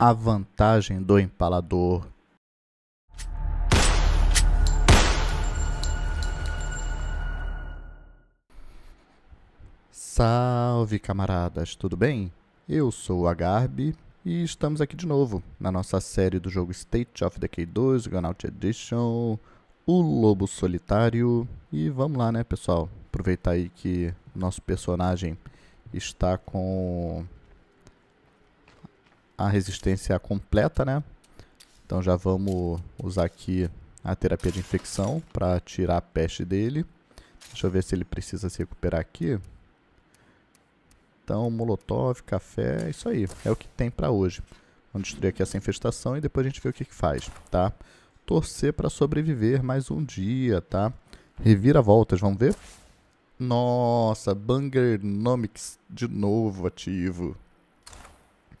A vantagem do empalador. Salve camaradas, tudo bem? Eu sou o Agarbi e estamos aqui de novo na nossa série do jogo State of Decay 2, Gunnout Edition, o Lobo Solitário. E vamos lá né pessoal, aproveitar aí que nosso personagem está com a resistência completa, né? Então já vamos usar aqui a terapia de infecção para tirar a peste dele. Deixa eu ver se ele precisa se recuperar aqui. Então, molotov, café, isso aí. É o que tem para hoje. Vamos destruir aqui essa infestação e depois a gente vê o que, que faz, tá? Torcer para sobreviver mais um dia, tá? Reviravoltas, vamos ver? Nossa, Bangernomics de novo ativo.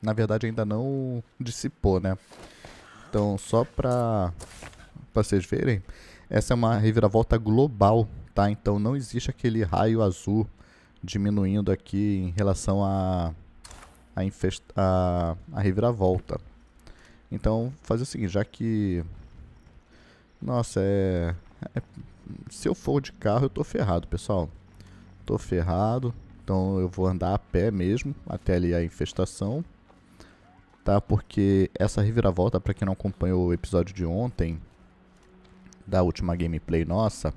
Na verdade ainda não dissipou, né? Então só para vocês verem, essa é uma reviravolta global, tá? Então não existe aquele raio azul diminuindo aqui em relação a a, a, a reviravolta. Então fazer o seguinte, já que nossa, é, é se eu for de carro eu tô ferrado, pessoal tô ferrado. Então eu vou andar a pé mesmo até ali a infestação. Tá? Porque essa reviravolta, para quem não acompanhou o episódio de ontem, da última gameplay nossa,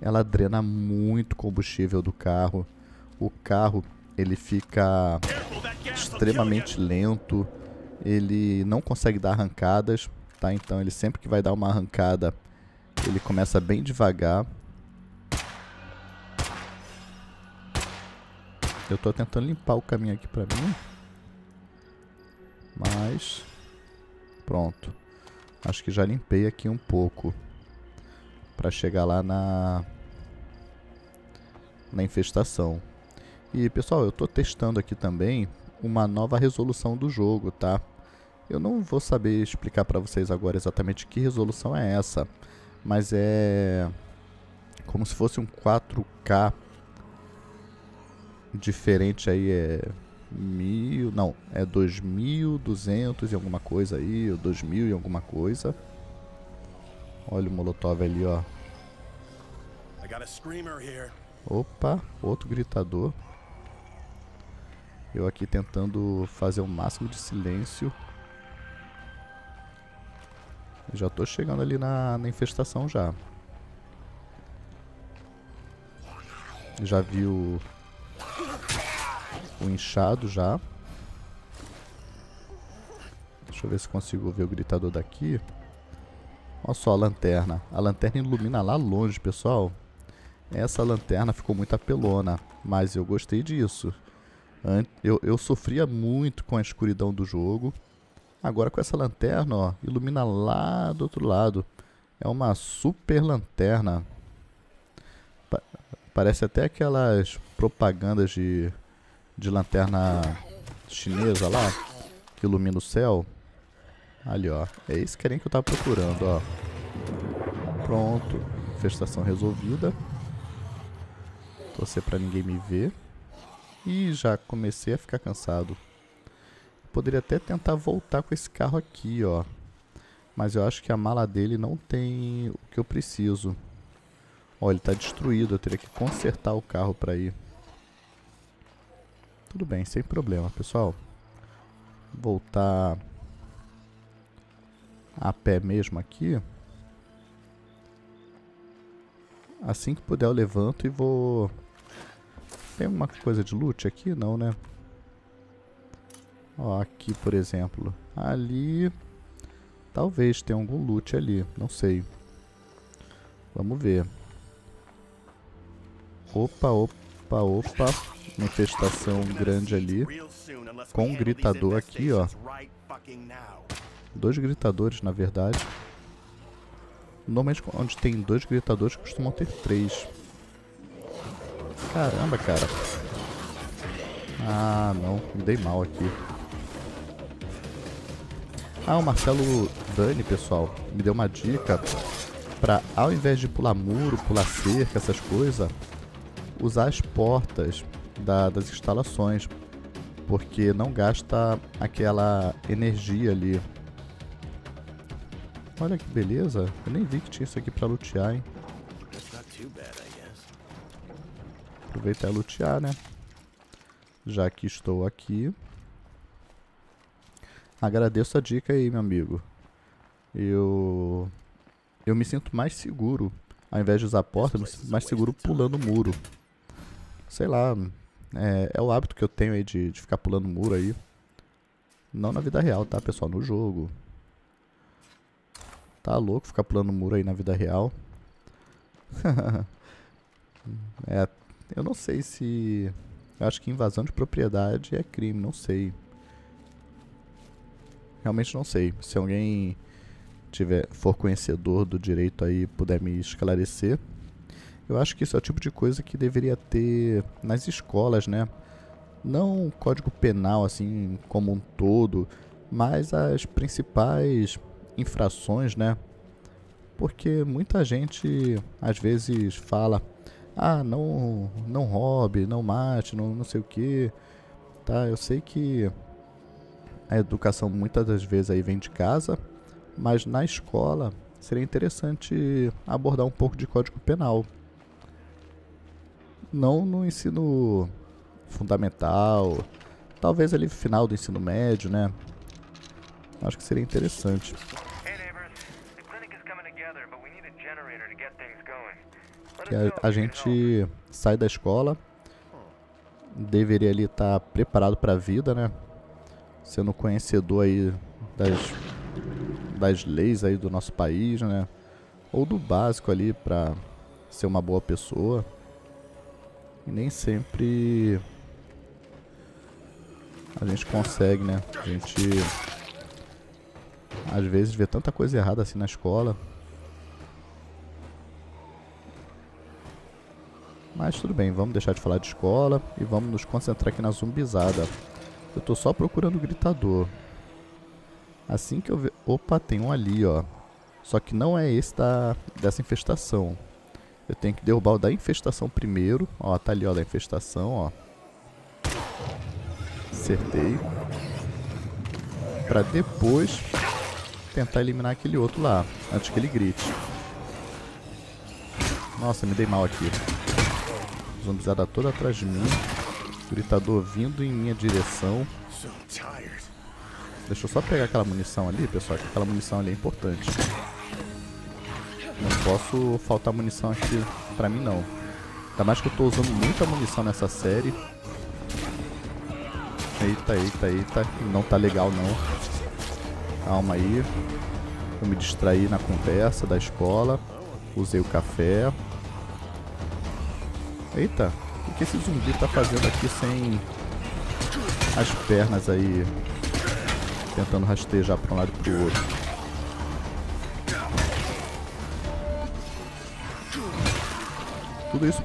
ela drena muito combustível do carro. O carro ele fica extremamente lento, ele não consegue dar arrancadas, tá? Então ele sempre que vai dar uma arrancada, ele começa bem devagar. Eu tô tentando limpar o caminho aqui pra mim. Mas... Pronto. Acho que já limpei aqui um pouco. Pra chegar lá na... Na infestação. E pessoal, eu tô testando aqui também uma nova resolução do jogo, tá? Eu não vou saber explicar para vocês agora exatamente que resolução é essa, mas é como se fosse um 4K diferente aí é mil, não, é 2200 e alguma coisa aí, ou 2000 e alguma coisa. Olha o Molotov ali, ó. Opa, outro gritador. Eu aqui tentando fazer o máximo de silêncio. Já tô chegando ali na, na infestação já. Já vi o o inchado já. Deixa eu ver se consigo ver o gritador daqui. Olha só a lanterna. A lanterna ilumina lá longe, pessoal. Essa lanterna ficou muito apelona, mas eu gostei disso. Eu, eu sofria muito com a escuridão do jogo. Agora com essa lanterna, ó, ilumina lá do outro lado. É uma super lanterna. Pa parece até aquelas propagandas de de lanterna chinesa lá, que ilumina o céu. Ali, ó. É esse carinha que eu tava procurando, ó. Pronto. Infestação resolvida. Torcer pra ninguém me ver. E já comecei a ficar cansado. Poderia até tentar voltar com esse carro aqui, ó. Mas eu acho que a mala dele não tem o que eu preciso. Ó, ele tá destruído. Eu teria que consertar o carro pra ir. Tudo bem, sem problema, pessoal. Voltar a pé mesmo aqui. Assim que puder eu levanto e vou... Tem alguma coisa de loot aqui? Não, né? Ó, aqui, por exemplo. Ali... Talvez tenha algum loot ali, não sei. Vamos ver. Opa, opa, opa infestação grande ali. Com um gritador aqui, ó. Dois gritadores, na verdade. Normalmente, onde tem dois gritadores, costumam ter três. Caramba, cara. Ah, não. Me dei mal aqui. Ah, o Marcelo Dani, pessoal, me deu uma dica para ao invés de pular muro, pular cerca, essas coisas, usar as portas da, das instalações. Porque não gasta aquela energia ali. Olha que beleza. Eu nem vi que tinha isso aqui pra lutear, hein. Aproveitar e lutear, né? Já que estou aqui. Agradeço a dica aí, meu amigo. Eu... Eu me sinto mais seguro. Ao invés de usar a porta, eu me sinto mais seguro pulando o muro. Sei lá. É, é o hábito que eu tenho aí de, de ficar pulando muro aí. Não na vida real, tá, pessoal? No jogo. Tá louco ficar pulando muro aí na vida real. é, eu não sei se... Eu acho que invasão de propriedade é crime, não sei. Realmente não sei. Se alguém tiver for conhecedor do direito aí puder me esclarecer. Eu acho que isso é o tipo de coisa que deveria ter nas escolas, né? Não o código penal assim como um todo, mas as principais infrações, né? Porque muita gente às vezes fala: "Ah, não, não roube, não mate, não, não sei o que". Tá? Eu sei que a educação muitas das vezes aí vem de casa, mas na escola seria interessante abordar um pouco de código penal. Não no ensino fundamental, talvez ali no final do ensino médio, né? Acho que seria interessante. Que a, a gente sai da escola, deveria ali estar preparado para a vida, né? Sendo conhecedor aí das das leis aí do nosso país, né? Ou do básico ali para ser uma boa pessoa. E nem sempre a gente consegue, né? A gente às vezes vê tanta coisa errada assim na escola. Mas tudo bem, vamos deixar de falar de escola e vamos nos concentrar aqui na zumbizada. Eu tô só procurando o gritador. Assim que eu ver... Opa, tem um ali, ó. Só que não é esse da... dessa infestação. Eu tenho que derrubar o da infestação primeiro. Ó, tá ali, ó, da infestação, ó. Acertei. Pra depois tentar eliminar aquele outro lá. Antes que ele grite. Nossa, me dei mal aqui. Zombizada toda atrás de mim. Gritador vindo em minha direção. Deixa eu só pegar aquela munição ali, pessoal, que aquela munição ali é importante. Não posso faltar munição aqui pra mim, não. Ainda mais que eu tô usando muita munição nessa série. Eita, eita, eita. Não tá legal, não. Calma aí. Vou me distrair na conversa da escola. Usei o café. Eita, o que esse zumbi tá fazendo aqui sem as pernas aí tentando rastejar para um lado e para o outro. Tudo isso,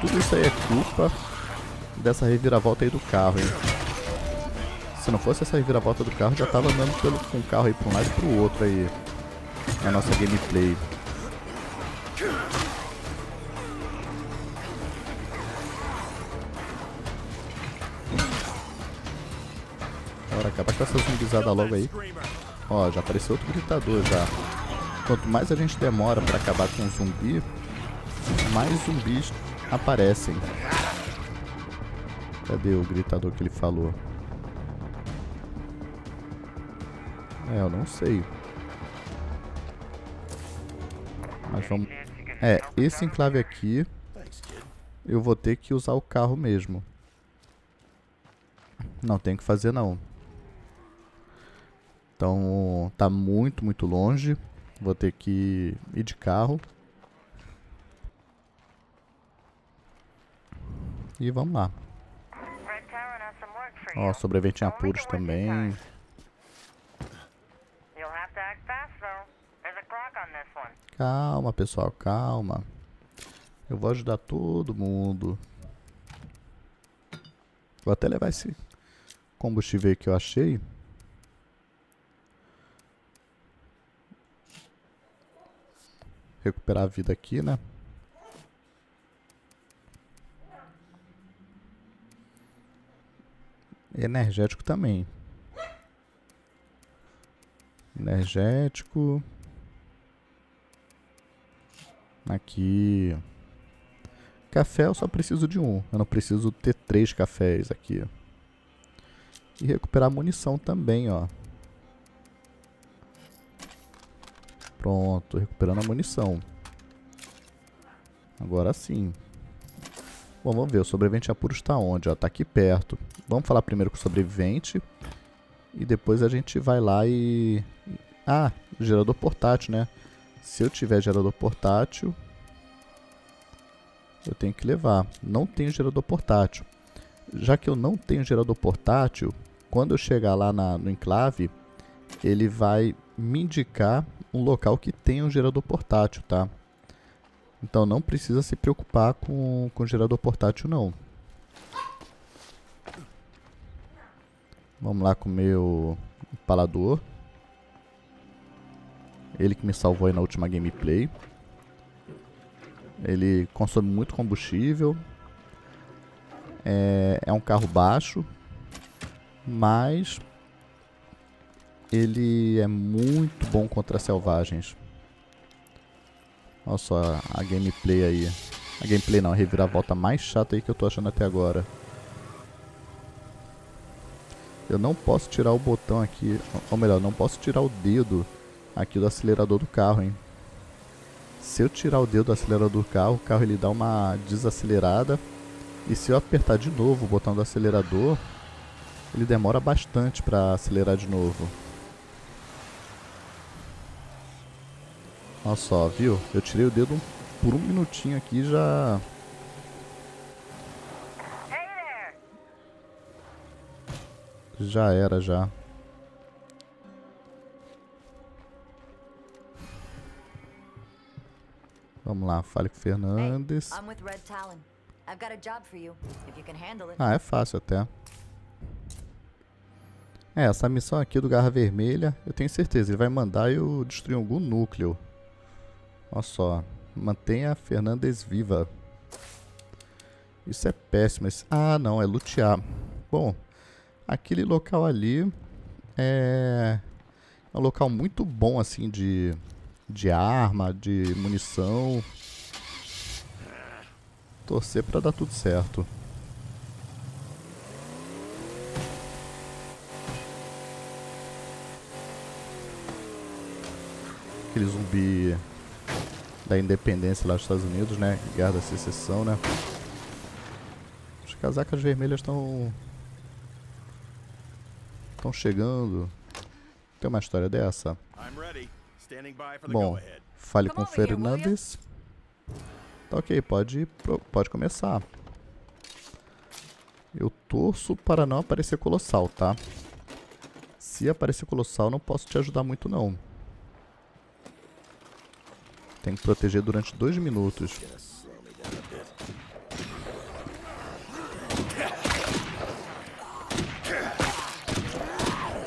tudo isso aí é culpa dessa reviravolta aí do carro, hein? Se não fosse essa reviravolta do carro, já tava andando pelo, com o carro aí para um lado e para o outro aí. A nossa gameplay. acabar com essa zumbizada logo aí. Ó, já apareceu outro gritador já. Quanto mais a gente demora pra acabar com o zumbi, mais zumbis aparecem. Cadê o gritador que ele falou? É, eu não sei. Mas vamos... É, esse enclave aqui... Eu vou ter que usar o carro mesmo. Não tem que fazer não. Então tá muito, muito longe. Vou ter que ir de carro. E vamos lá. Ó, sobrevivente em apuros também. Calma, pessoal, calma. Eu vou ajudar todo mundo. Vou até levar esse combustível que eu achei. recuperar a vida aqui, né? Energético também. Energético. Aqui. Café eu só preciso de um. Eu não preciso ter três cafés aqui. E recuperar munição também, ó. Pronto, recuperando a munição. Agora sim. Bom, vamos ver. O sobrevivente apuros está onde? Ó, tá aqui perto. Vamos falar primeiro com o sobrevivente. E depois a gente vai lá e... Ah, gerador portátil, né? Se eu tiver gerador portátil... Eu tenho que levar. Não tenho gerador portátil. Já que eu não tenho gerador portátil, quando eu chegar lá na, no enclave, ele vai me indicar um local que tem um gerador portátil, tá? Então não precisa se preocupar com, com gerador portátil não. Vamos lá com o meu empalador. Ele que me salvou aí na última gameplay. Ele consome muito combustível. É, é um carro baixo. Mas ele é muito bom contra selvagens. Olha só a gameplay aí. A gameplay não, a reviravolta mais chata aí que eu tô achando até agora. Eu não posso tirar o botão aqui, ou melhor, não posso tirar o dedo aqui do acelerador do carro, hein. Se eu tirar o dedo do acelerador do carro, o carro ele dá uma desacelerada. E se eu apertar de novo o botão do acelerador, ele demora bastante para acelerar de novo. Olha só, viu? Eu tirei o dedo por um minutinho aqui já... Já era, já. Vamos lá, fale com o Fernandes. Ah, é fácil até. É, essa missão aqui do Garra Vermelha, eu tenho certeza, ele vai mandar eu destruir algum núcleo. Olha só. Mantenha a Fernandes viva. Isso é péssimo. Ah, não. É lutear. Bom, aquele local ali é... um local muito bom, assim, de, de arma, de munição. Torcer pra dar tudo certo. Aquele zumbi da independência lá dos Estados Unidos, né? Guerra da secessão, né? As casacas vermelhas estão... Estão chegando. Tem uma história dessa. Bom, fale com Fernandes. Tá ok, pode, pode começar. Eu torço para não aparecer colossal, tá? Se aparecer colossal, não posso te ajudar muito não. Tem que proteger durante dois minutos.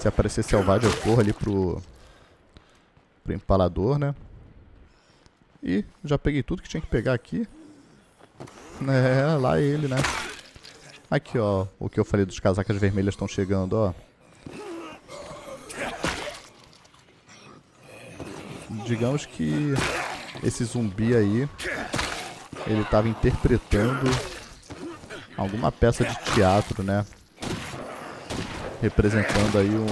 Se aparecer selvagem, eu corro ali pro, pro empalador, né? E já peguei tudo que tinha que pegar aqui. É, lá ele, né? Aqui, ó. O que eu falei dos casacas vermelhas estão chegando, ó. Digamos que esse zumbi aí, ele estava interpretando alguma peça de teatro, né? Representando aí um,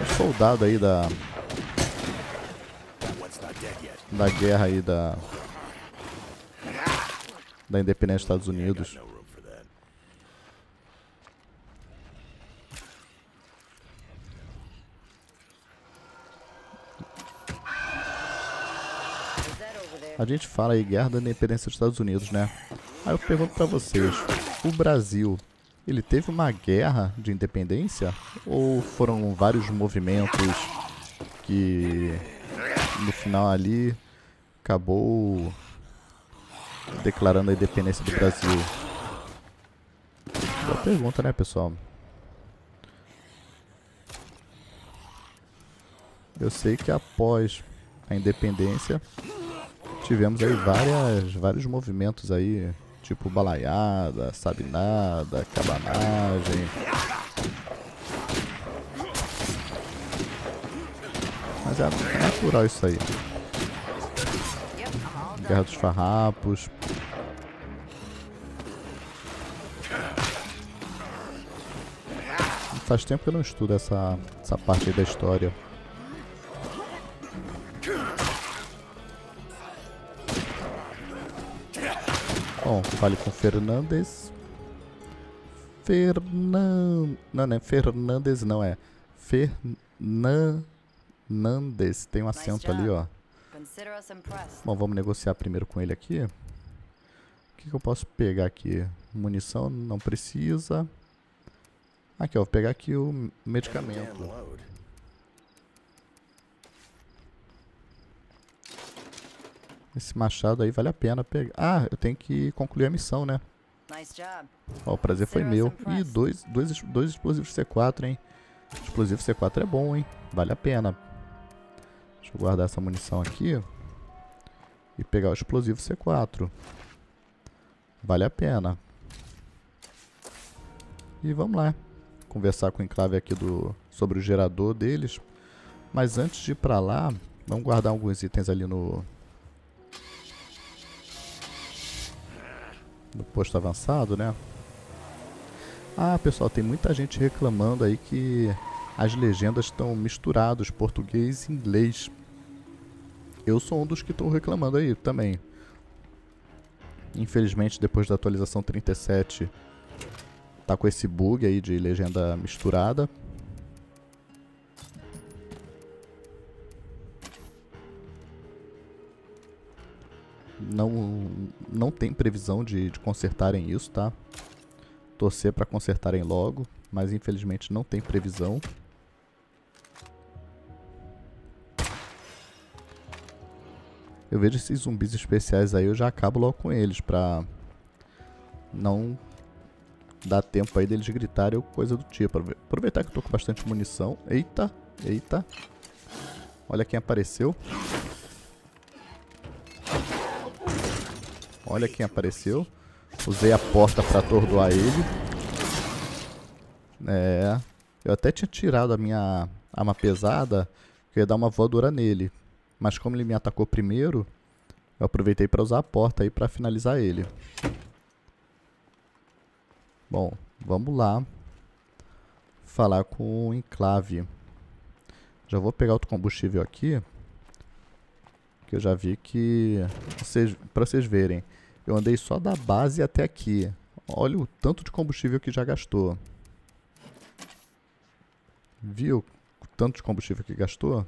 um soldado aí da da guerra aí da da independência dos Estados Unidos. A gente fala aí guerra da independência dos Estados Unidos, né? Aí eu pergunto para vocês, o Brasil, ele teve uma guerra de independência ou foram vários movimentos que no final ali acabou declarando a independência do Brasil? Boa pergunta, né, pessoal? Eu sei que após a independência tivemos aí várias, vários movimentos aí Tipo balaiada, sabinada, cabanagem. Mas é, é natural isso aí. Guerra dos Farrapos. Faz tempo que eu não estudo essa, essa parte da história. Bom, fale com Fernandes. Fernan... Não, não é Fernandes, não é. Fernandes. Tem um acento ali, ó. Bom, vamos negociar primeiro com ele aqui. O que, que eu posso pegar aqui? Munição não precisa. Aqui, ó, vou pegar aqui o medicamento. Esse machado aí vale a pena pegar. Ah, eu tenho que concluir a missão, né? Ó, o prazer foi meu. Ih, dois, dois, dois explosivos C4, hein? Explosivo C4 é bom, hein? Vale a pena. Deixa eu guardar essa munição aqui. E pegar o explosivo C4. Vale a pena. E vamos lá conversar com o enclave aqui do, sobre o gerador deles. Mas antes de ir pra lá, vamos guardar alguns itens ali no... No posto avançado, né? Ah, pessoal, tem muita gente reclamando aí que as legendas estão misturadas, português e inglês. Eu sou um dos que estou reclamando aí também. Infelizmente, depois da atualização 37, tá com esse bug aí de legenda misturada. Não, não tem previsão de, de consertarem isso, tá? Torcer para consertarem logo, mas infelizmente não tem previsão. Eu vejo esses zumbis especiais aí, eu já acabo logo com eles pra não dá tempo aí deles gritarem ou coisa do tipo. Aproveitar que eu tô com bastante munição. Eita, eita. Olha quem apareceu. Olha quem apareceu. Usei a porta pra atordoar ele. É. Eu até tinha tirado a minha arma pesada, que ia dar uma voadora nele. Mas como ele me atacou primeiro, eu aproveitei para usar a porta aí para finalizar ele. Bom, vamos lá falar com o enclave. Já vou pegar outro combustível aqui. Que eu já vi que... Vocês, pra vocês verem. Eu andei só da base até aqui. Olha o tanto de combustível que já gastou. Viu o tanto de combustível que gastou?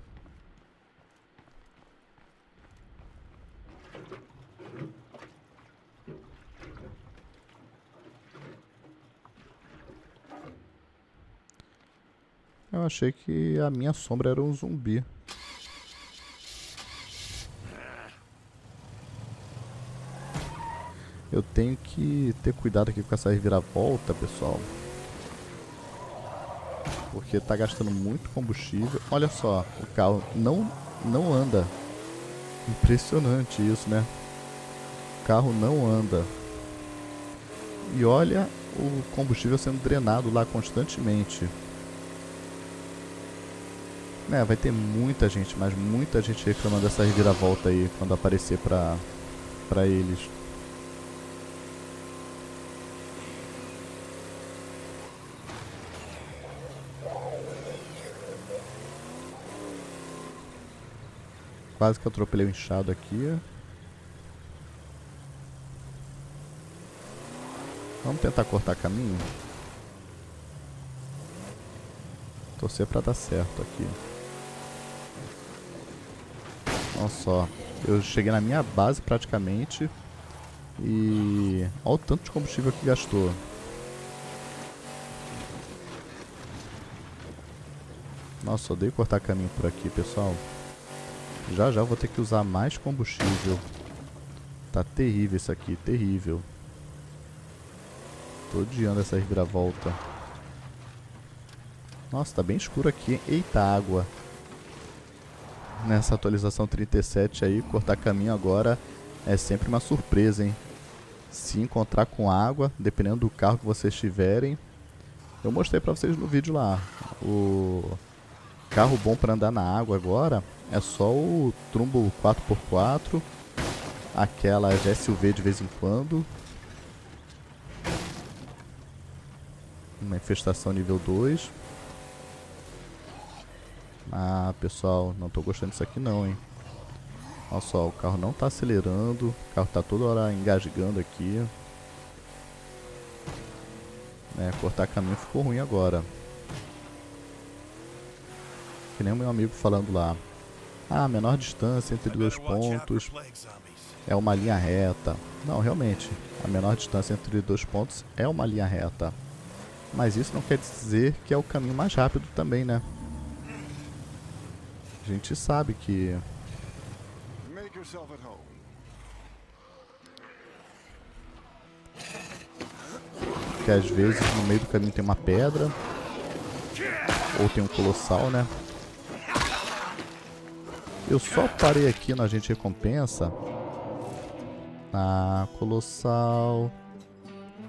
Eu achei que a minha sombra era um zumbi. Eu tenho que ter cuidado aqui com essa reviravolta, pessoal. Porque tá gastando muito combustível. Olha só, o carro não, não anda. Impressionante isso, né? O carro não anda. E olha o combustível sendo drenado lá constantemente. É, vai ter muita gente, mas muita gente reclamando dessa reviravolta aí quando aparecer pra, pra eles. Quase que eu atropelei o inchado aqui. Vamos tentar cortar caminho. Torcer pra dar certo aqui. Olha só. Eu cheguei na minha base praticamente. E... Olha o tanto de combustível que gastou. Nossa, odeio cortar caminho por aqui, pessoal. Já já vou ter que usar mais combustível. Tá terrível isso aqui, terrível. Tô odiando essa reviravolta. Nossa, tá bem escuro aqui. Eita, água nessa atualização 37 aí, cortar caminho agora é sempre uma surpresa, hein? Se encontrar com água, dependendo do carro que vocês tiverem. Eu mostrei pra vocês no vídeo lá. O carro bom para andar na água agora é só o Trumbo 4x4. Aquela SUV de vez em quando. Uma infestação nível 2. Ah, pessoal, não tô gostando disso aqui não, hein. Olha só, o carro não tá acelerando. O carro tá toda hora engasgando aqui. É, cortar caminho ficou ruim agora. Que nem o meu amigo falando lá. Ah, menor distância entre dois pontos é uma linha reta. Não, realmente, a menor distância entre dois pontos é uma linha reta. Mas isso não quer dizer que é o caminho mais rápido também, né? A gente sabe que que às vezes no meio do caminho tem uma pedra ou tem um colossal, né? Eu só parei aqui no agente recompensa. Ah, colossal.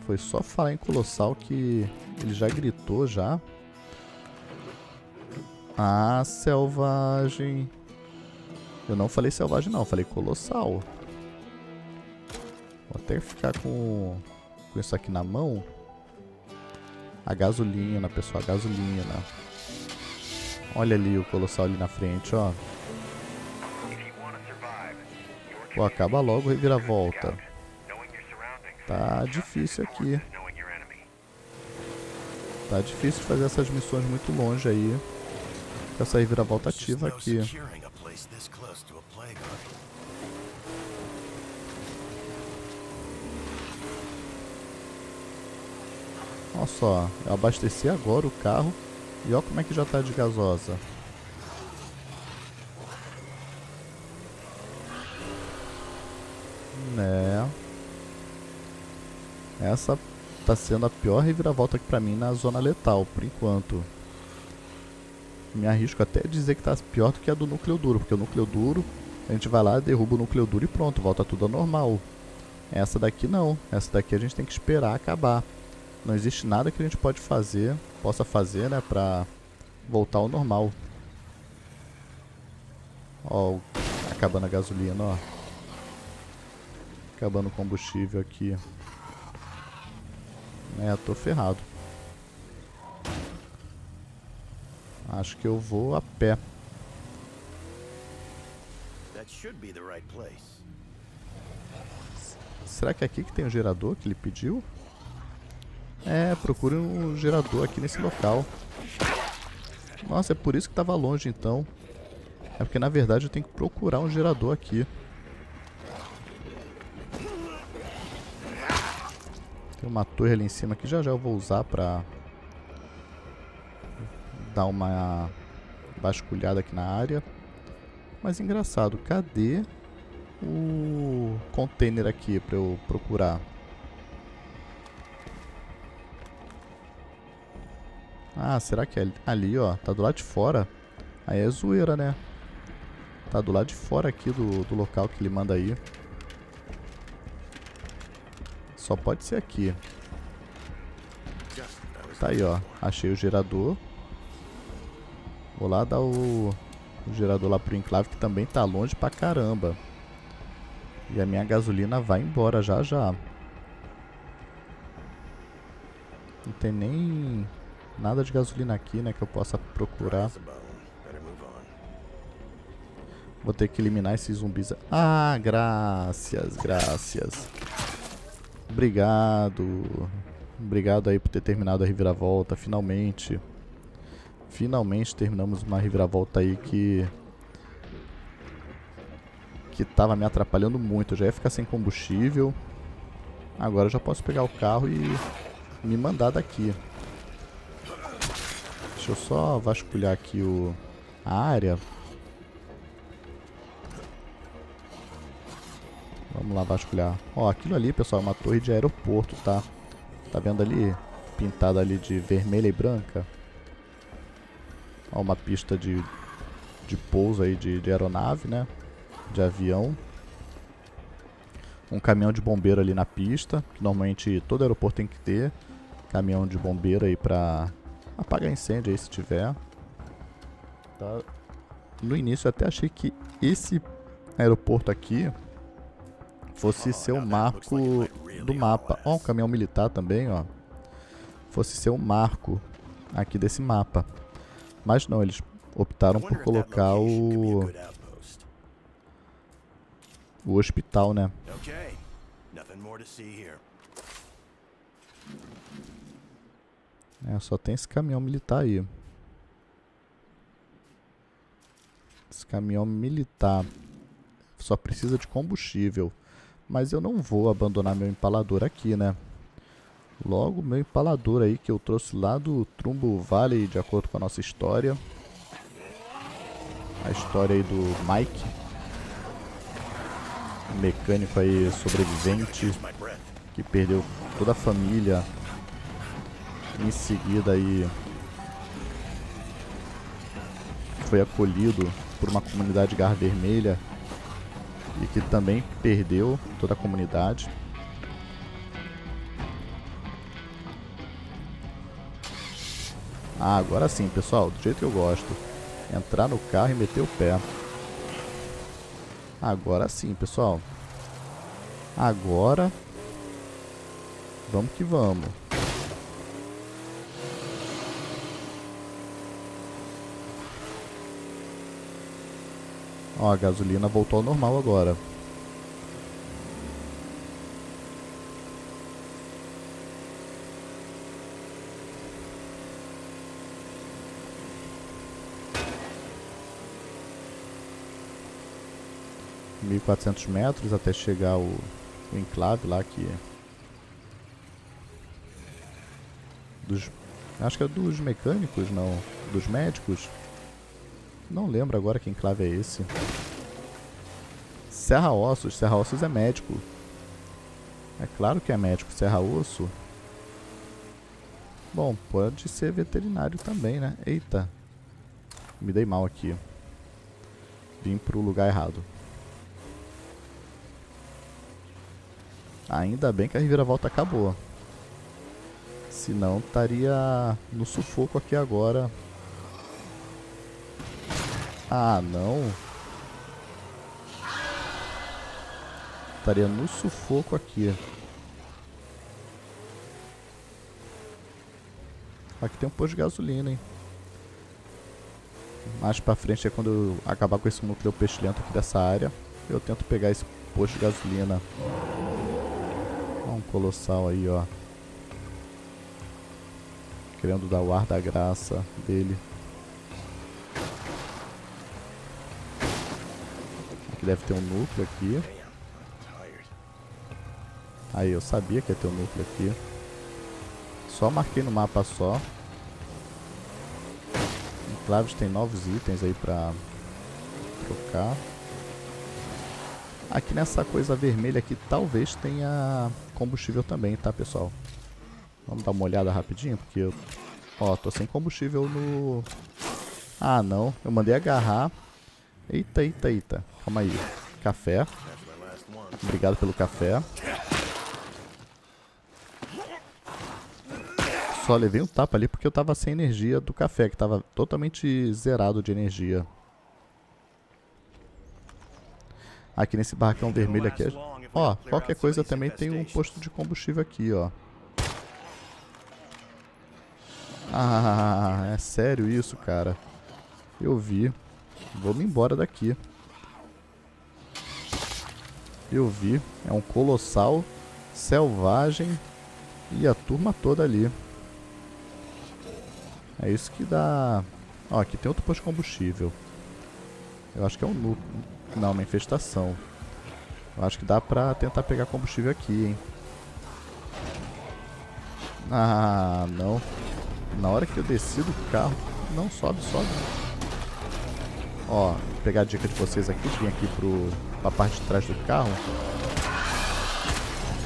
Foi só falar em colossal que ele já gritou já. Ah, selvagem. Eu não falei selvagem não, falei colossal. Vou até ficar com, com isso aqui na mão. A gasolina, pessoal, a gasolina. Olha ali o colossal ali na frente, ó. Pô, acaba logo a reviravolta. Tá difícil aqui. Tá difícil fazer essas missões muito longe aí. Com essa reviravolta ativa aqui. Olha só, eu abasteci agora o carro e olha como é que já tá de gasosa. Né. Essa tá sendo a pior reviravolta aqui pra mim na zona letal, por enquanto. Me arrisco até dizer que tá pior do que a do núcleo duro, porque o núcleo duro, a gente vai lá, derruba o núcleo duro e pronto, volta tudo ao normal. Essa daqui não, essa daqui a gente tem que esperar acabar. Não existe nada que a gente pode fazer, possa fazer, né, pra voltar ao normal. Ó, acabando a gasolina, ó. Acabando o combustível aqui. É, tô ferrado. Acho que eu vou a pé. Será que é aqui que tem o gerador que ele pediu? É, procure um gerador aqui nesse local. Nossa, é por isso que estava longe então. É porque na verdade eu tenho que procurar um gerador aqui. Tem uma torre ali em cima que já já eu vou usar pra dar uma vasculhada aqui na área. Mas engraçado, cadê o container aqui pra eu procurar? Ah, será que é ali, ó? Tá do lado de fora. Aí é zoeira, né? Tá do lado de fora aqui do, do local que ele manda aí. Só pode ser aqui. Tá aí, ó. Achei o gerador. Vou lá dar o, o gerador lá pro enclave, que também tá longe pra caramba. E a minha gasolina vai embora já já. Não tem nem Nada de gasolina aqui, né, que eu possa procurar. Vou ter que eliminar esses zumbis. Ah, graças, graças. Obrigado. Obrigado aí por ter terminado a reviravolta, finalmente. Finalmente terminamos uma reviravolta aí que... Que tava me atrapalhando muito. Eu já ia ficar sem combustível. Agora eu já posso pegar o carro e me mandar daqui. Deixa eu só vasculhar aqui o, a área. Vamos lá vasculhar. Ó, aquilo ali, pessoal, é uma torre de aeroporto, tá? Tá vendo ali? Pintada ali de vermelha e branca. Ó, uma pista de, de pouso aí de, de aeronave, né? De avião. um caminhão de bombeiro ali na pista, que normalmente todo aeroporto tem que ter. Caminhão de bombeiro aí pra apagar incêndio aí se tiver. Tá. No início eu até achei que esse aeroporto aqui fosse ser o marco do mapa. Ó, um caminhão militar também, ó. Fosse ser o marco aqui desse mapa. Mas não, eles optaram por colocar o o hospital, né? É, só tem esse caminhão militar aí. Esse caminhão militar só precisa de combustível. Mas eu não vou abandonar meu empalador aqui, né? Logo, meu empalador aí que eu trouxe lá do Trumbo Valley, de acordo com a nossa história. A história aí do Mike. Mecânico aí sobrevivente que perdeu toda a família. Em seguida aí foi acolhido por uma comunidade garra vermelha e que também perdeu toda a comunidade. Ah, agora sim, pessoal, do jeito que eu gosto. Entrar no carro e meter o pé. Agora sim, pessoal. Agora... Vamos que vamos. Ó, a gasolina voltou ao normal agora. Mil quatrocentos metros até chegar o, o enclave lá que... Dos, acho que é dos mecânicos, não. Dos médicos. Não lembro agora que enclave é esse. Serra Ossos. Serra Ossos é médico. É claro que é médico. Serra Osso. Bom, pode ser veterinário também, né? Eita. Me dei mal aqui. Vim pro lugar errado. Ainda bem que a reviravolta acabou. Senão estaria no sufoco aqui agora ah, não. Estaria no sufoco aqui. Aqui tem um posto de gasolina, hein. Mais pra frente é quando eu acabar com esse núcleo pestilento aqui dessa área. Eu tento pegar esse posto de gasolina. Olha um colossal aí, ó. Querendo dar o ar da graça dele. Que deve ter um núcleo aqui. Aí, eu sabia que ia ter um núcleo aqui. Só marquei no mapa só. Enclaves tem novos itens aí pra trocar. Aqui nessa coisa vermelha aqui talvez tenha combustível também, tá pessoal? Vamos dar uma olhada rapidinho, porque eu... Ó, tô sem combustível no... Ah, não. Eu mandei agarrar. Eita, eita, eita. Calma aí. Café. Obrigado pelo café. Só levei um tapa ali porque eu tava sem energia do café, que tava totalmente zerado de energia. Aqui nesse barracão vermelho aqui, ó, qualquer coisa também tem um posto de combustível aqui, ó. Ah, é sério isso, cara. Eu vi. Vamos embora daqui. Eu vi. É um colossal selvagem e a turma toda ali. É isso que dá... Ó, aqui tem outro posto de combustível. Eu acho que é um núcleo. Não, uma infestação. Eu acho que dá pra tentar pegar combustível aqui, hein. Ah, não. Na hora que eu desci do carro... Não, sobe, sobe. Ó, pegar a dica de vocês aqui. Vim aqui pro a parte de trás do carro.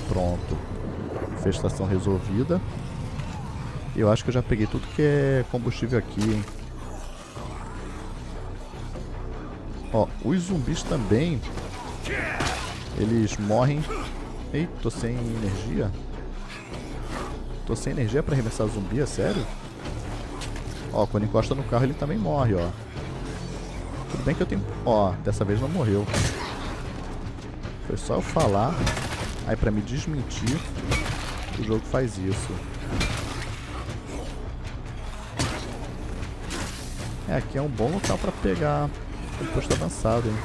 Pronto. Infestação resolvida. Eu acho que eu já peguei tudo que é combustível aqui, hein. Ó, os zumbis também... Eles morrem... Ei, tô sem energia. Tô sem energia pra arremessar zumbi, é sério? Ó, quando encosta no carro ele também morre, ó. Tudo bem que eu tenho... Ó, dessa vez não morreu. Foi só eu falar. Aí pra me desmentir, o jogo faz isso. É, aqui é um bom local pra pegar o posto avançado, hein.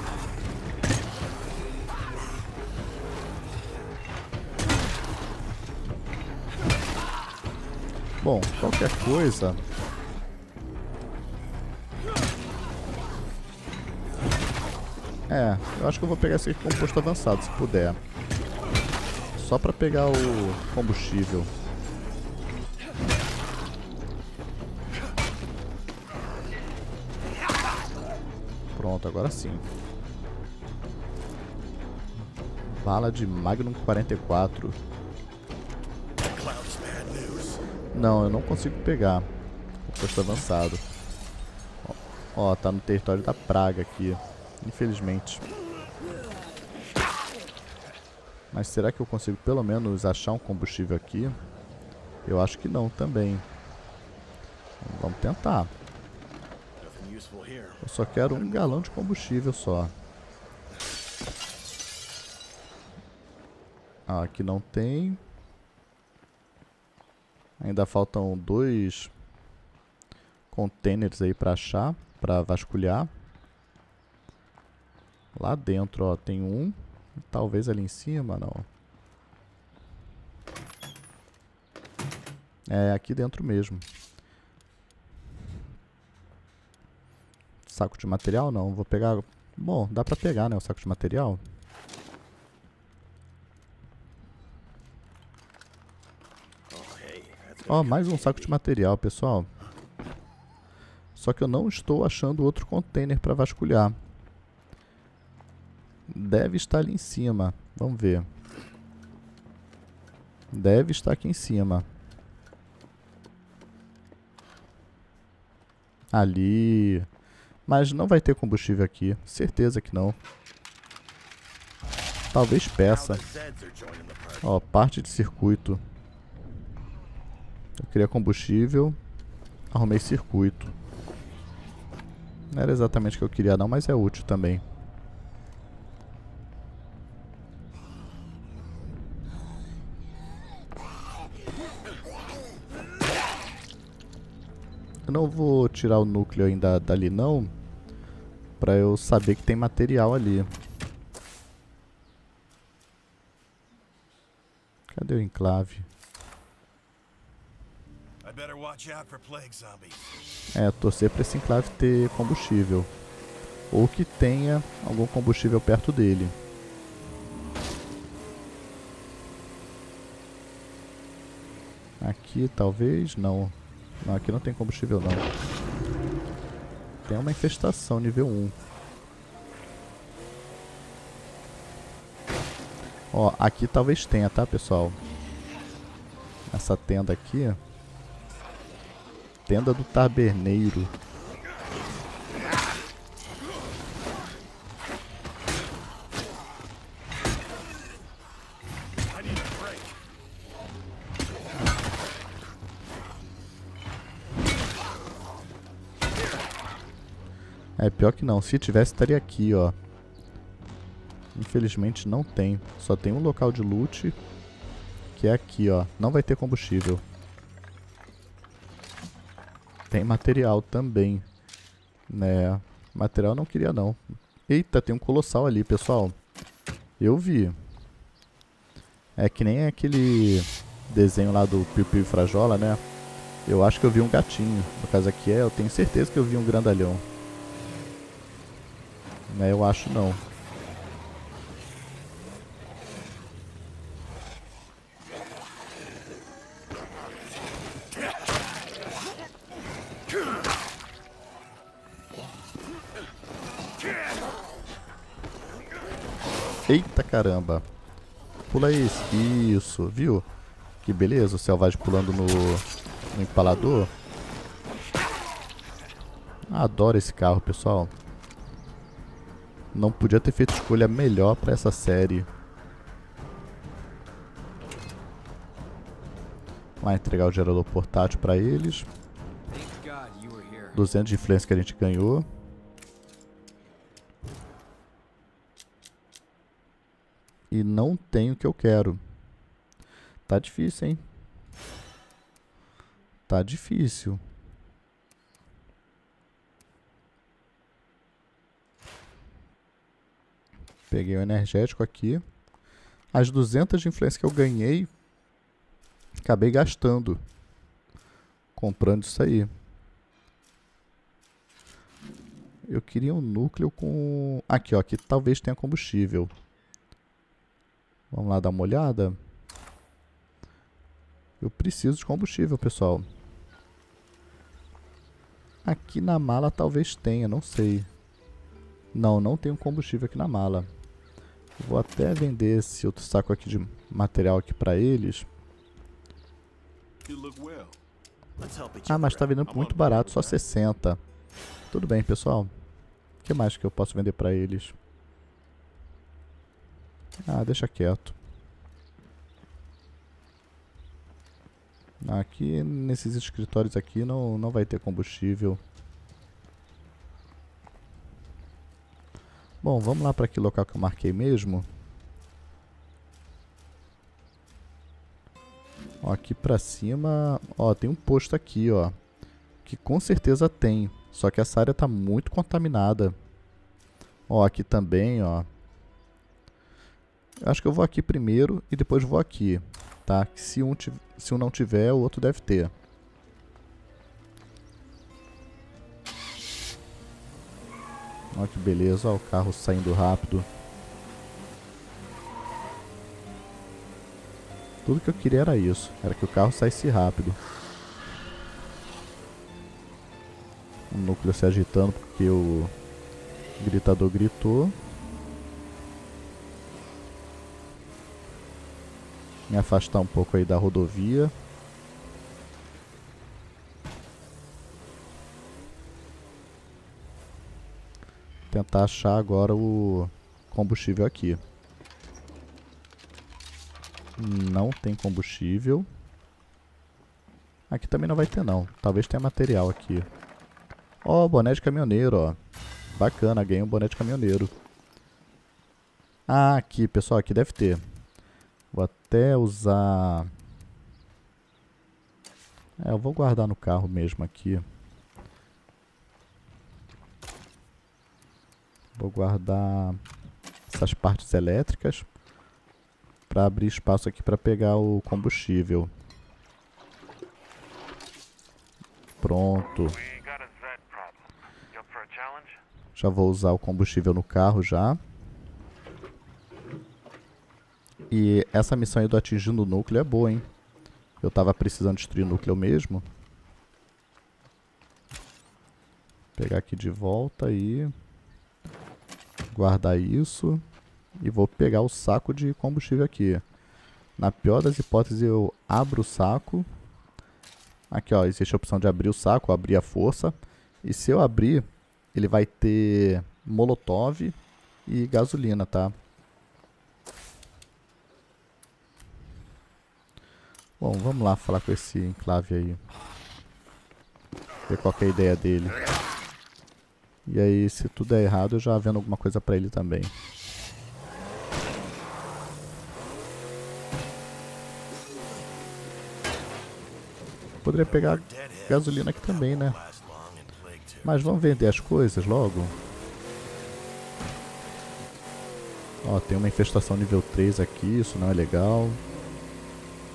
Bom, qualquer coisa, É, eu acho que eu vou pegar esse aqui com posto avançado, se puder. Só pra pegar o combustível. Pronto, agora sim. Bala de Magnum 44. Não, eu não consigo pegar o posto avançado. Ó, tá no território da praga aqui. Infelizmente. Mas será que eu consigo pelo menos achar um combustível aqui? Eu acho que não também. Vamos tentar. Eu só quero um galão de combustível só. Ah, aqui não tem. Ainda faltam dois containers aí para achar, para vasculhar. Lá dentro, ó, tem um. Talvez ali em cima, não. É, aqui dentro mesmo. Saco de material? Não, vou pegar... Bom, dá pra pegar, né, o saco de material. Ó, mais um saco de material, pessoal. Só que eu não estou achando outro container para vasculhar. Deve estar ali em cima. Vamos ver. Deve estar aqui em cima. Ali. Mas não vai ter combustível aqui. Certeza que não. Talvez peça. Ó, parte de circuito. Eu queria combustível. Arrumei circuito. Não era exatamente o que eu queria não, mas é útil também. Eu não vou tirar o núcleo ainda dali não. Pra eu saber que tem material ali. Cadê o enclave? É, torcer pra esse enclave ter combustível. Ou que tenha algum combustível perto dele. Aqui talvez, não. Não, aqui não tem combustível não. Tem uma infestação nível 1. Ó, aqui talvez tenha, tá, pessoal? Essa tenda aqui. Tenda do taberneiro. É, pior que não. Se tivesse, estaria aqui, ó. Infelizmente não tem. Só tem um local de loot, que é aqui, ó. Não vai ter combustível. Tem material também. Né, material não queria não. Eita, tem um colossal ali, pessoal. Eu vi. É que nem aquele desenho lá do Piu Piu e Frajola, né? Eu acho que eu vi um gatinho. No caso aqui é, eu tenho certeza que eu vi um grandalhão. Né, eu acho não. Eita caramba. Pula isso. Isso, viu? Que beleza, o selvagem pulando no, no empalador. Adoro esse carro, pessoal. Não podia ter feito escolha melhor para essa série. Vai entregar o gerador portátil para eles. 200 de influência que a gente ganhou. E não tenho o que eu quero. Tá difícil, hein? Tá difícil. Peguei o energético aqui. As 200 de influência que eu ganhei, acabei gastando. Comprando isso aí. Eu queria um núcleo com... Aqui, ó. Aqui talvez tenha combustível. Vamos lá dar uma olhada. Eu preciso de combustível, pessoal. Aqui na mala talvez tenha, não sei. Não, não tem combustível aqui na mala. Vou até vender esse outro saco aqui de material aqui para eles. Ah, mas está vendendo muito barato, só 60. Tudo bem, pessoal. O que mais que eu posso vender para eles? Ah, deixa quieto. Aqui, nesses escritórios aqui, não, não vai ter combustível. Bom, vamos lá para aquele local que eu marquei mesmo. Ó, aqui para cima, ó, tem um posto aqui, ó. Que com certeza tem. Só que essa área está muito contaminada. Ó, aqui também, ó. Acho que eu vou aqui primeiro e depois vou aqui, tá? Que se um, se um não tiver, o outro deve ter. Olha que beleza, olha o carro saindo rápido. Tudo que eu queria era isso, era que o carro saísse rápido. O núcleo se agitando porque o gritador gritou. Me afastar um pouco aí da rodovia. Tentar achar agora o combustível aqui. Não tem combustível. Aqui também não vai ter não. Talvez tenha material aqui. Ó, oh, boné de caminhoneiro, ó. Bacana, ganhei um boné de caminhoneiro. Ah, aqui, pessoal, aqui deve ter. Vou até usar... É, eu vou guardar no carro mesmo aqui. Vou guardar essas partes elétricas para abrir espaço aqui para pegar o combustível. Pronto. Já vou usar o combustível no carro já. E essa missão aí do atingindo o núcleo é boa, hein? Eu tava precisando destruir o núcleo mesmo. Vou pegar aqui de volta e guardar isso e vou pegar o saco de combustível aqui. Na pior das hipóteses eu abro o saco. Aqui ó, existe a opção de abrir o saco, abrir a força. E se eu abrir, ele vai ter molotov e gasolina, tá? Bom, vamos lá falar com esse enclave aí. Ver qual é a ideia dele. E aí, se tudo é errado, eu já vendo alguma coisa pra ele também. Poderia pegar gasolina aqui também, né? Mas vamos vender as coisas logo. Ó, tem uma infestação nível 3 aqui, isso não é legal.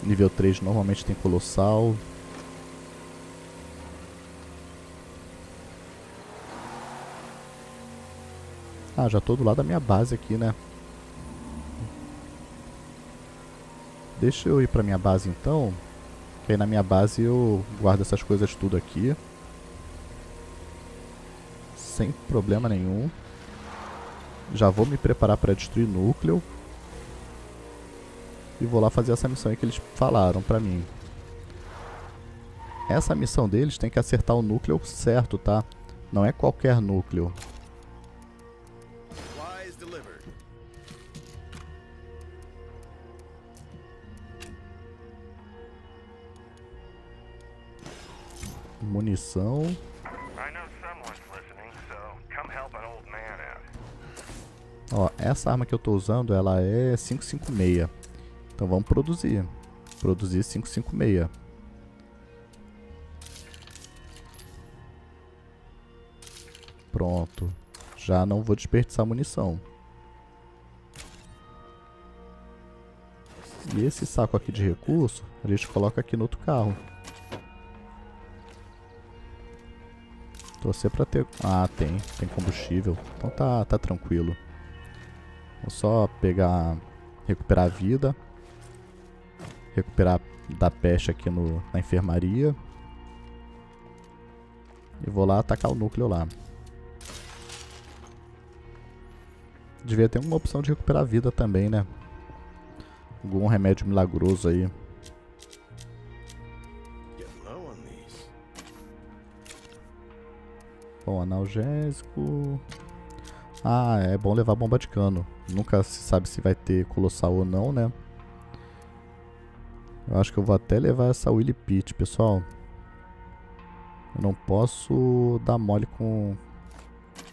Nível 3 normalmente tem colossal. Ah, já tô do lado da minha base aqui, né? Deixa eu ir pra minha base então. Que aí na minha base eu guardo essas coisas tudo aqui. Sem problema nenhum. Já vou me preparar para destruir núcleo. E vou lá fazer essa missão aí que eles falaram pra mim. Essa missão deles tem que acertar o núcleo certo, tá? Não é qualquer núcleo. Munição. Ó, essa arma que eu tô usando, ela é 556. Então vamos produzir. Produzir 556. Pronto. Já não vou desperdiçar munição. E esse saco aqui de recurso, a gente coloca aqui no outro carro. Torcer pra ter... Ah, tem. Tem combustível. Então tá, tá tranquilo. Vou só pegar... Recuperar a vida. Recuperar da peste aqui no, na enfermaria. E vou lá atacar o núcleo lá. Devia ter uma opção de recuperar a vida também, né? Algum remédio milagroso aí. Bom, analgésico. Ah, é bom levar bomba de cano. Nunca se sabe se vai ter colossal ou não, né? Eu acho que eu vou até levar essa Willy Pit, pessoal. Eu não posso dar mole com,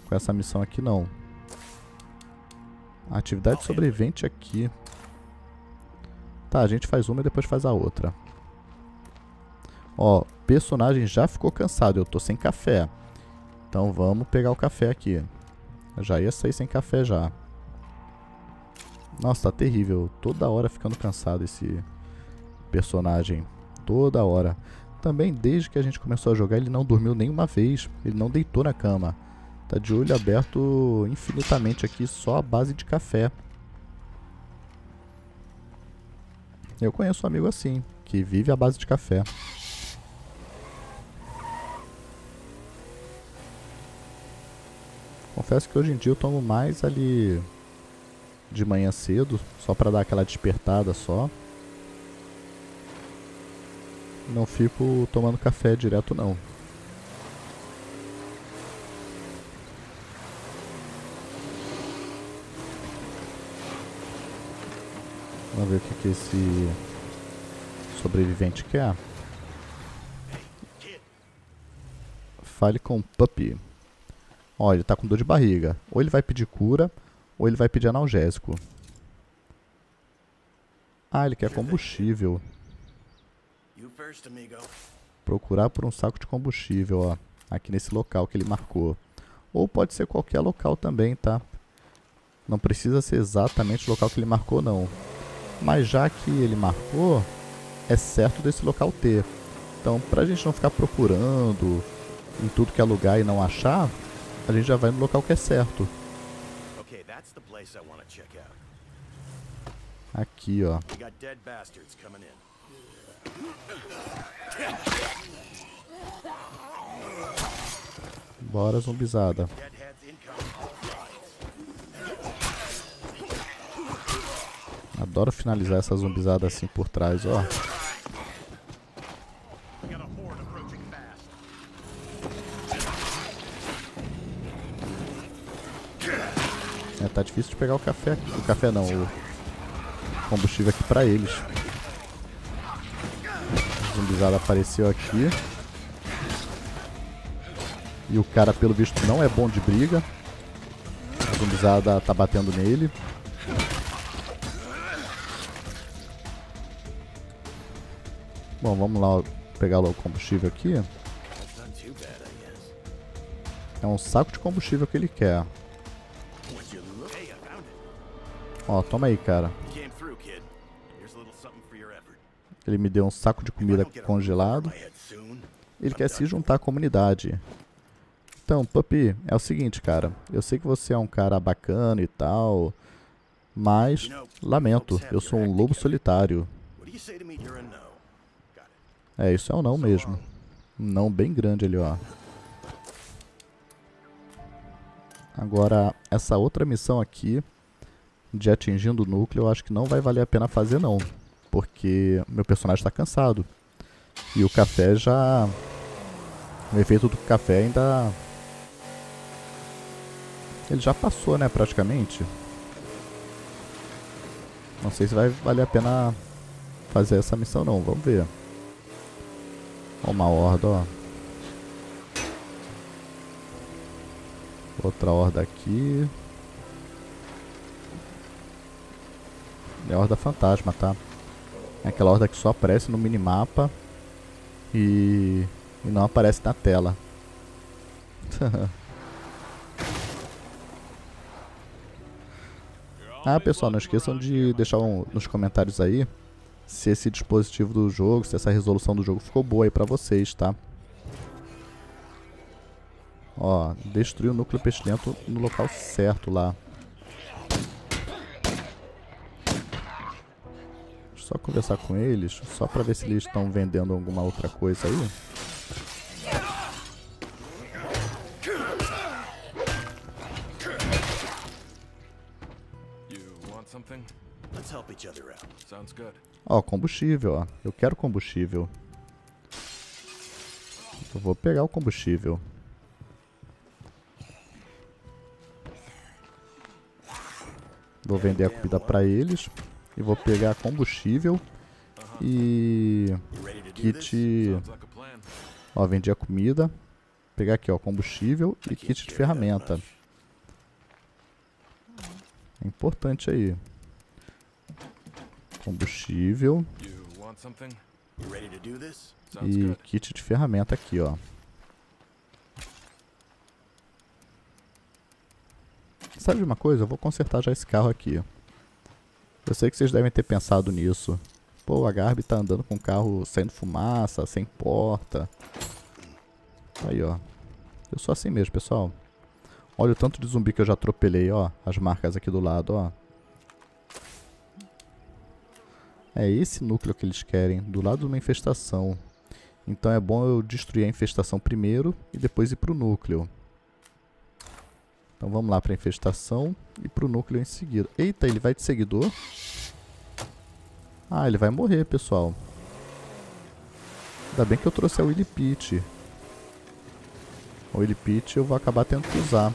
com essa missão aqui, não. Atividade sobrevivente aqui. Tá, a gente faz uma e depois faz a outra. Ó, personagem já ficou cansado, eu tô sem café. Então vamos pegar o café aqui. Eu já ia sair sem café já. Nossa, tá terrível. Toda hora ficando cansado esse personagem. Toda hora. Também, desde que a gente começou a jogar, ele não dormiu nenhuma vez. Ele não deitou na cama. Tá de olho aberto infinitamente aqui, só a base de café. Eu conheço um amigo assim, que vive à base de café. Confesso que hoje em dia eu tomo mais ali de manhã cedo, só para dar aquela despertada só. Não fico tomando café direto não. Vamos ver o que, que esse sobrevivente quer. Fale com o Puppy. Ó, ele tá com dor de barriga. Ou ele vai pedir cura, ou ele vai pedir analgésico. Ah, ele quer combustível. Procurar por um saco de combustível, ó. Aqui nesse local que ele marcou. Ou pode ser qualquer local também, tá? Não precisa ser exatamente o local que ele marcou, não. Mas já que ele marcou, é certo desse local ter. Então, para a gente não ficar procurando em tudo que é lugar e não achar, a gente já vai no local que é certo. Aqui, ó. Bora, zumbizada. Adoro finalizar essa zumbizada assim por trás, ó. É, tá difícil de pegar o café. O café não, o combustível aqui pra eles. A zumbizada apareceu aqui. E o cara, pelo visto, não é bom de briga. A zumbizada tá batendo nele. Bom, vamos lá pegar o combustível aqui. É um saco de combustível que ele quer. Ó, toma aí, cara. Ele me deu um saco de comida congelado. Ele quer se juntar à comunidade. Então, Puppy, é o seguinte, cara. Eu sei que você é um cara bacana e tal. Mas, lamento, eu sou um lobo solitário. É, isso é um não mesmo. Um não bem grande ali, ó. Agora, essa outra missão aqui, de atingindo o núcleo, eu acho que não vai valer a pena fazer não. Porque meu personagem está cansado. E o café já... O efeito do café ainda... Ele já passou, né, praticamente. Não sei se vai valer a pena fazer essa missão não, vamos ver. Uma horda, ó. Outra horda aqui. É a horda fantasma, tá? É aquela horda que só aparece no minimapa e, e não aparece na tela. ah, pessoal, não esqueçam de deixar um, nos comentários aí se esse dispositivo do jogo, se essa resolução do jogo ficou boa aí pra vocês, tá? Ó, destruir o núcleo pestilento no local certo lá. Só conversar com eles, só pra ver se eles estão vendendo alguma outra coisa aí. Ó, combustível, ó. Eu quero combustível. Eu vou pegar o combustível. Vou vender a comida pra eles. E vou pegar combustível. E... Kit... Ó, vendi a comida. Pegar aqui, ó, combustível e kit de ferramenta. É importante aí. Combustível. E kit de ferramenta aqui, ó. Sabe de uma coisa? Eu vou consertar já esse carro aqui. Eu sei que vocês devem ter pensado nisso. Pô, a Garbi tá andando com o carro saindo fumaça, sem porta. Aí, ó. Eu sou assim mesmo, pessoal. Olha o tanto de zumbi que eu já atropelei, ó. As marcas aqui do lado, ó. É esse núcleo que eles querem, do lado de uma infestação. Então é bom eu destruir a infestação primeiro e depois ir pro núcleo. Então vamos lá para a infestação e para o núcleo em seguida. Eita, ele vai de seguidor? Ah, ele vai morrer, pessoal. Ainda bem que eu trouxe a Willy Pit. O Willy Pit eu vou acabar tendo que usar.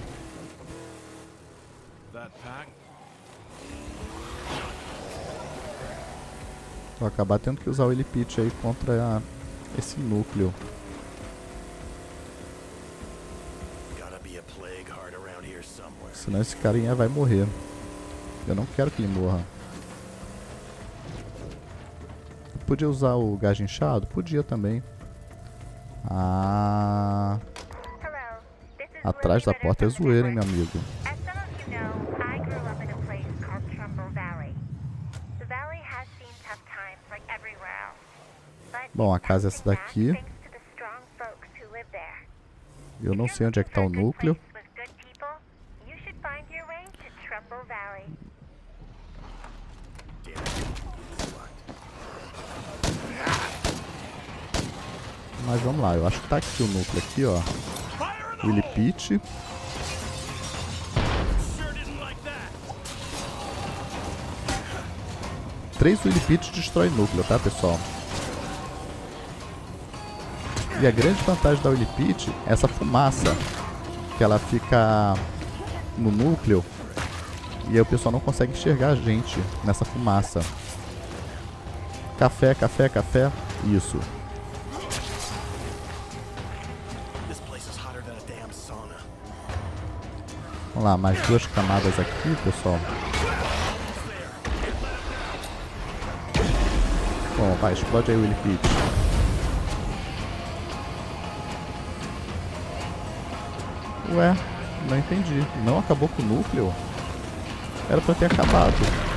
Vou acabar tendo que usar o Willy aí contra esse núcleo. Senão esse carinha vai morrer. Eu não quero que ele morra. Eu podia usar o gás inchado? Podia também. Ah... Atrás da porta é zoeira, hein, meu amigo. Bom, a casa é essa daqui. Eu não sei onde é que está o núcleo. Mas vamos lá, eu acho que tá aqui o núcleo aqui, ó. Willy Pit. Três Willy Pit destrói núcleo, tá pessoal? E a grande vantagem da Willy Pit é essa fumaça. Que ela fica no núcleo. E aí o pessoal não consegue enxergar a gente nessa fumaça. Café, café, café. Isso. Vamos lá, mais duas camadas aqui, pessoal. Bom, vai, explode aí o Willy. Ué, não entendi. Não acabou com o núcleo? Era pra ter acabado.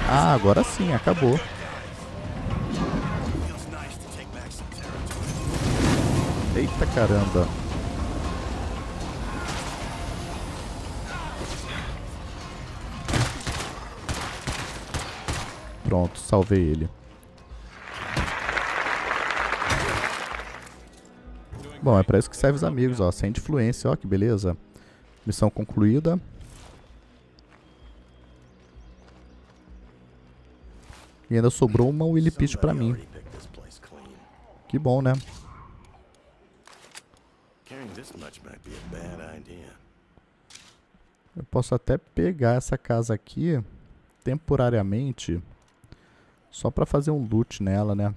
Ah, agora sim, acabou. Eita caramba. Pronto, salvei ele. Bom, é para isso que serve os amigos, ó. Sem influência, ó, que beleza. Missão concluída. E ainda sobrou uma Willy Pitch pra mim. Que bom, né? Eu posso até pegar essa casa aqui temporariamente só pra fazer um loot nela, né?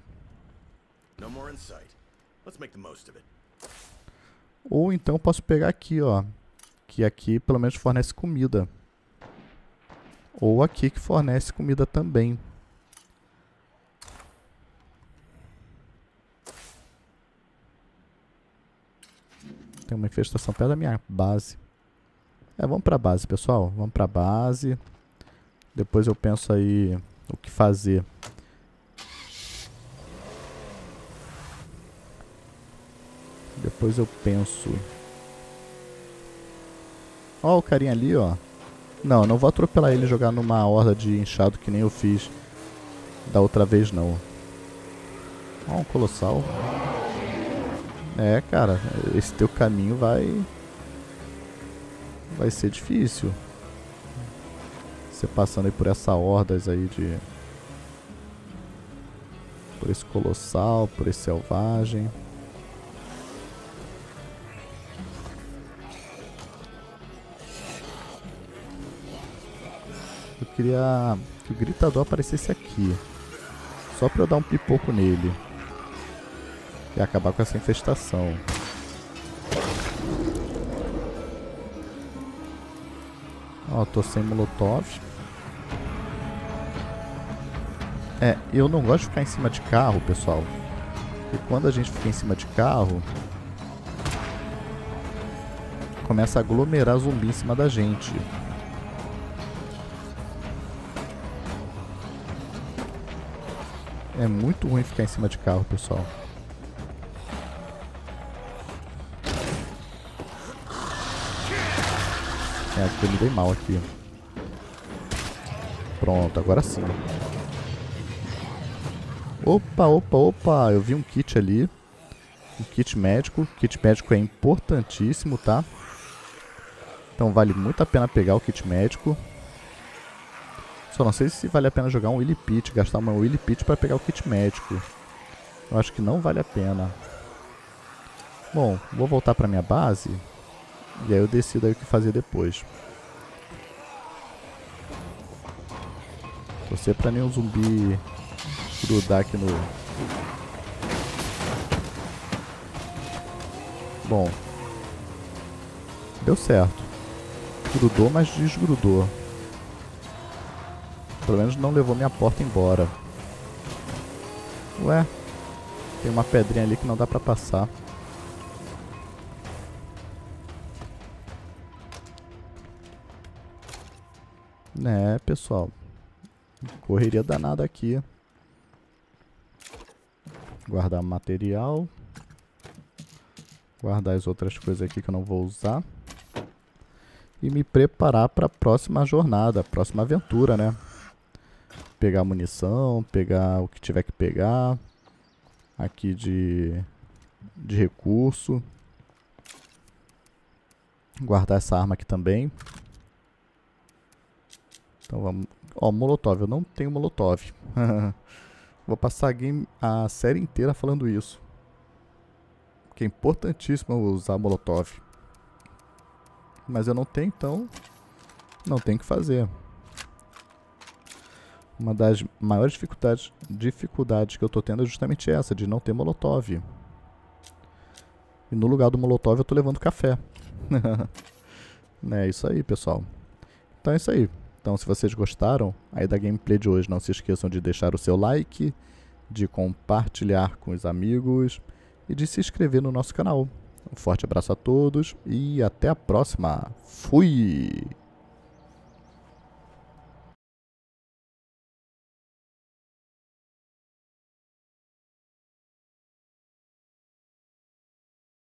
Ou então posso pegar aqui, ó. Que aqui pelo menos fornece comida. Ou aqui que fornece comida também. Tem uma infestação perto da minha base. É, vamos pra base, pessoal. Vamos pra base. Depois eu penso aí o que fazer. Depois eu penso. Ó o carinha ali, ó. Não, não vou atropelar ele e jogar numa horda de inchado que nem eu fiz da outra vez, não. Ó um colossal. É, cara, esse teu caminho vai... Vai ser difícil. Você passando aí por essa hordas aí de... Por esse colossal, por esse selvagem. Eu queria que o gritador aparecesse aqui. Só pra eu dar um pipoco nele. E acabar com essa infestação. Ó, tô sem molotov. É, eu não gosto de ficar em cima de carro, pessoal. E quando a gente fica em cima de carro, começa a aglomerar zumbi em cima da gente. É muito ruim ficar em cima de carro, pessoal. É, aqui eu me dei mal aqui. Pronto, agora sim. Opa, opa, opa. Eu vi um kit ali. Um kit médico. O kit médico é importantíssimo, tá? Então vale muito a pena pegar o kit médico. Só não sei se vale a pena jogar um Willy Pit, gastar uma Willy Pit para pegar o kit médico. Eu acho que não vale a pena. Bom, vou voltar para minha base. E aí eu decido aí o que fazer depois. Torcer pra nenhum zumbi grudar aqui no... Bom. Deu certo. Grudou, mas desgrudou. Pelo menos não levou minha porta embora. Ué, tem uma pedrinha ali que não dá pra passar. Né, pessoal. Correria danada aqui. Guardar material. Guardar as outras coisas aqui que eu não vou usar. E me preparar para a próxima jornada, a próxima aventura, né? pegar munição, pegar o que tiver que pegar. Aqui de, de recurso. Guardar essa arma aqui também. Então vamos... Ó, molotov. Eu não tenho molotov. Vou passar a, game, a série inteira falando isso. Que é importantíssimo usar molotov. Mas eu não tenho, então... Não tem que fazer. Uma das maiores dificuldades, dificuldades que eu tô tendo é justamente essa, de não ter molotov. E no lugar do molotov eu tô levando café. é isso aí, pessoal. Então é isso aí. Então se vocês gostaram aí da gameplay de hoje, não se esqueçam de deixar o seu like, de compartilhar com os amigos e de se inscrever no nosso canal. Um forte abraço a todos e até a próxima. Fui!